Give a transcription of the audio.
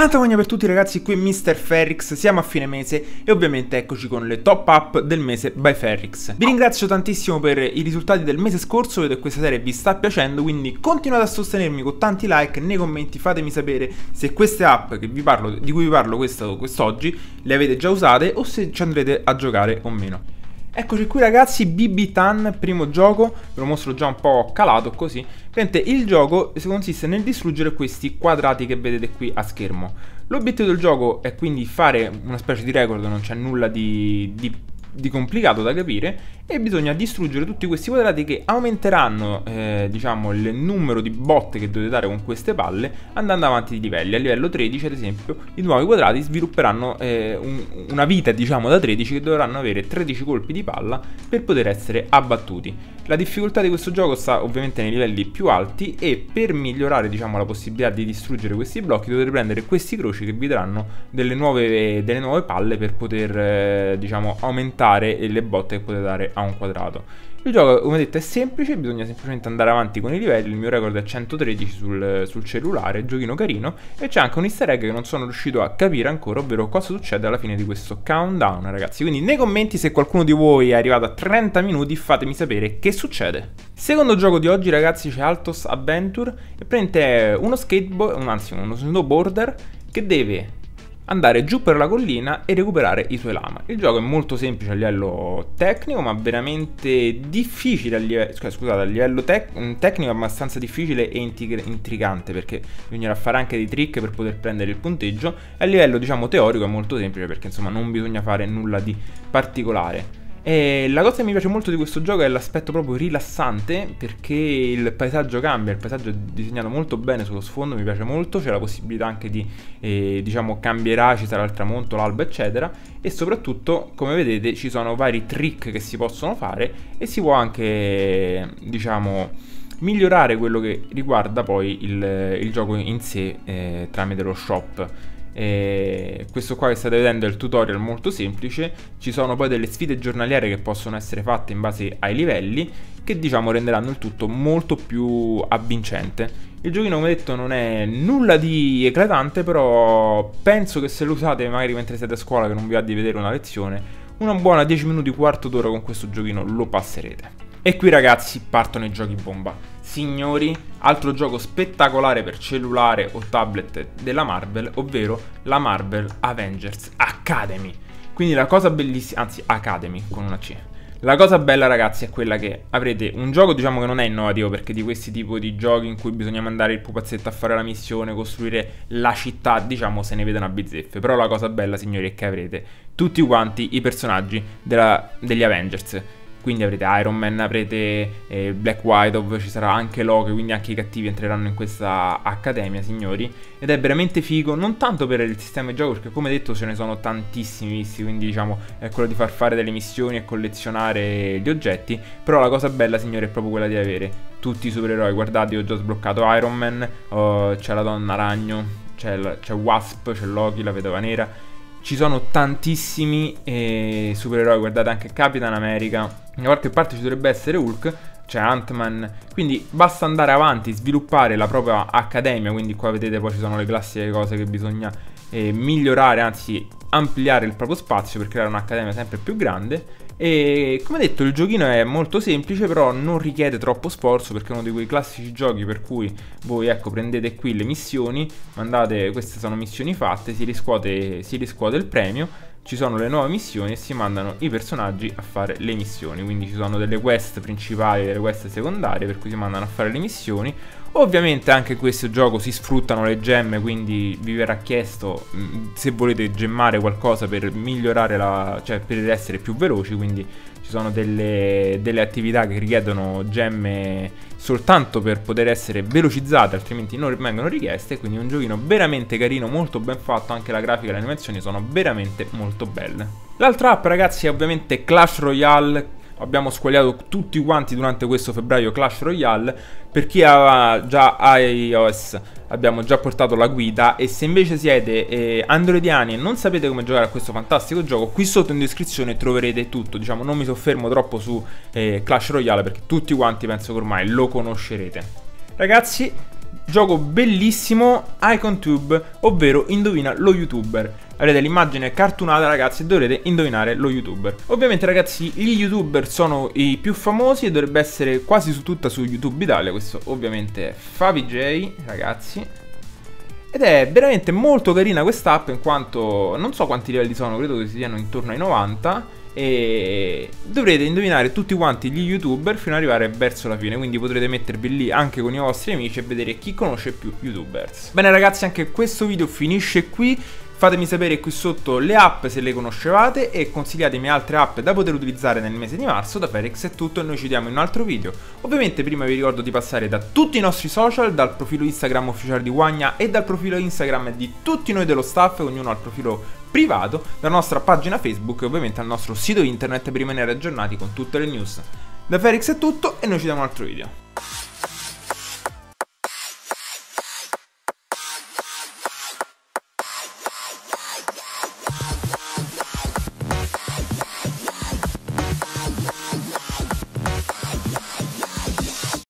Tanta voglia per tutti ragazzi, qui Mr. Ferrix, siamo a fine mese e ovviamente eccoci con le top up del mese by Ferrix. Vi ringrazio tantissimo per i risultati del mese scorso, vedo che questa serie vi sta piacendo, quindi continuate a sostenermi con tanti like nei commenti, fatemi sapere se queste app parlo, di cui vi parlo quest'oggi le avete già usate o se ci andrete a giocare o meno. Eccoci qui ragazzi, BB Tan, primo gioco, ve lo mostro già un po' calato così. Praticamente il gioco consiste nel distruggere questi quadrati che vedete qui a schermo. L'obiettivo del gioco è quindi fare una specie di record, non c'è nulla di, di di complicato da capire e bisogna distruggere tutti questi quadrati che aumenteranno eh, diciamo il numero di botte che dovete dare con queste palle andando avanti di livelli. A livello 13 ad esempio i nuovi quadrati svilupperanno eh, un, una vita diciamo da 13 che dovranno avere 13 colpi di palla per poter essere abbattuti. La difficoltà di questo gioco sta ovviamente nei livelli più alti e per migliorare diciamo, la possibilità di distruggere questi blocchi dovete prendere questi croci che vi daranno delle nuove, delle nuove palle per poter eh, diciamo, aumentare le botte che potete dare a un quadrato. Il gioco, come detto, è semplice, bisogna semplicemente andare avanti con i livelli, il mio record è 113 sul, sul cellulare, giochino carino, e c'è anche un easter egg che non sono riuscito a capire ancora, ovvero cosa succede alla fine di questo countdown, ragazzi. Quindi nei commenti, se qualcuno di voi è arrivato a 30 minuti, fatemi sapere che succede. Secondo gioco di oggi, ragazzi, c'è Altos Adventure, e prende uno skateboard, anzi uno snowboarder, che deve andare giù per la collina e recuperare i suoi lama. Il gioco è molto semplice a livello tecnico, ma veramente difficile a livello, scusate, a livello tec mm, tecnico abbastanza difficile e intrigante perché bisognerà fare anche dei trick per poter prendere il punteggio. A livello, diciamo, teorico è molto semplice perché insomma non bisogna fare nulla di particolare. E la cosa che mi piace molto di questo gioco è l'aspetto proprio rilassante perché il paesaggio cambia, il paesaggio è disegnato molto bene sullo sfondo, mi piace molto, c'è la possibilità anche di, eh, diciamo, cambierà, ci sarà il tramonto, l'alba eccetera e soprattutto come vedete ci sono vari trick che si possono fare e si può anche, diciamo, migliorare quello che riguarda poi il, il gioco in sé eh, tramite lo shop. E questo qua che state vedendo è il tutorial molto semplice, ci sono poi delle sfide giornaliere che possono essere fatte in base ai livelli che diciamo renderanno il tutto molto più avvincente. Il giochino come detto non è nulla di eclatante però penso che se lo usate magari mentre siete a scuola che non vi va di vedere una lezione una buona 10 minuti, quarto d'ora con questo giochino lo passerete. E qui ragazzi partono i giochi bomba. Signori, altro gioco spettacolare per cellulare o tablet della Marvel, ovvero la Marvel Avengers Academy. Quindi la cosa bellissima, anzi Academy con una C. La cosa bella ragazzi è quella che avrete un gioco diciamo che non è innovativo perché di questi tipi di giochi in cui bisogna mandare il pupazzetto a fare la missione, costruire la città, diciamo se ne vedono a bizzeffe. Però la cosa bella signori è che avrete tutti quanti i personaggi della, degli Avengers quindi avrete Iron Man, avrete eh, Black Widow, ci sarà anche Loki, quindi anche i cattivi entreranno in questa accademia, signori. Ed è veramente figo, non tanto per il sistema di gioco, perché come detto ce ne sono tantissimi visti, quindi diciamo è quello di far fare delle missioni e collezionare gli oggetti. Però la cosa bella, signori, è proprio quella di avere tutti i supereroi. Guardate, io ho già sbloccato Iron Man, oh, c'è la donna ragno, c'è Wasp, c'è Loki, la vedova nera ci sono tantissimi eh, supereroi, guardate anche Capitan America, da qualche parte ci dovrebbe essere Hulk, c'è Ant-Man, quindi basta andare avanti, sviluppare la propria accademia, quindi qua vedete poi ci sono le classiche cose che bisogna eh, migliorare, anzi ampliare il proprio spazio per creare un'accademia sempre più grande e come detto il giochino è molto semplice però non richiede troppo sforzo perché è uno di quei classici giochi per cui voi ecco prendete qui le missioni, mandate, queste sono missioni fatte, si riscuote, si riscuote il premio ci sono le nuove missioni e si mandano i personaggi a fare le missioni. Quindi ci sono delle quest principali e delle quest secondarie per cui si mandano a fare le missioni. Ovviamente anche in questo gioco si sfruttano le gemme, quindi vi verrà chiesto mm, se volete gemmare qualcosa per migliorare la... cioè per essere più veloci, quindi ci sono delle, delle, attività che richiedono gemme soltanto per poter essere velocizzate, altrimenti non vengono richieste. Quindi è un giochino veramente carino, molto ben fatto. Anche la grafica e le animazioni sono veramente molto belle. L'altra app, ragazzi, è ovviamente Clash Royale abbiamo squagliato tutti quanti durante questo febbraio Clash Royale. Per chi aveva già iOS abbiamo già portato la guida e se invece siete eh, androidiani e non sapete come giocare a questo fantastico gioco, qui sotto in descrizione troverete tutto. Diciamo non mi soffermo troppo su eh, Clash Royale perché tutti quanti penso che ormai lo conoscerete. Ragazzi, gioco bellissimo IconTube, ovvero indovina lo youtuber. Avrete l'immagine cartunata ragazzi e dovrete indovinare lo youtuber. Ovviamente ragazzi gli youtuber sono i più famosi e dovrebbe essere quasi su tutta su YouTube Italia, questo ovviamente è FaviJ ragazzi. Ed è veramente molto carina quest'app in quanto non so quanti livelli sono, credo che siano intorno ai 90 e dovrete indovinare tutti quanti gli youtuber fino ad arrivare verso la fine quindi potrete mettervi lì anche con i vostri amici e vedere chi conosce più youtubers. Bene ragazzi anche questo video finisce qui Fatemi sapere qui sotto le app se le conoscevate e consigliatemi altre app da poter utilizzare nel mese di marzo. Da Ferix è tutto e noi ci vediamo in un altro video. Ovviamente prima vi ricordo di passare da tutti i nostri social, dal profilo Instagram ufficiale di Wagna e dal profilo Instagram di tutti noi dello staff, ognuno ha il profilo privato, dalla nostra pagina Facebook e ovviamente al nostro sito internet per rimanere aggiornati con tutte le news. Da Ferix è tutto e noi ci vediamo in un altro video.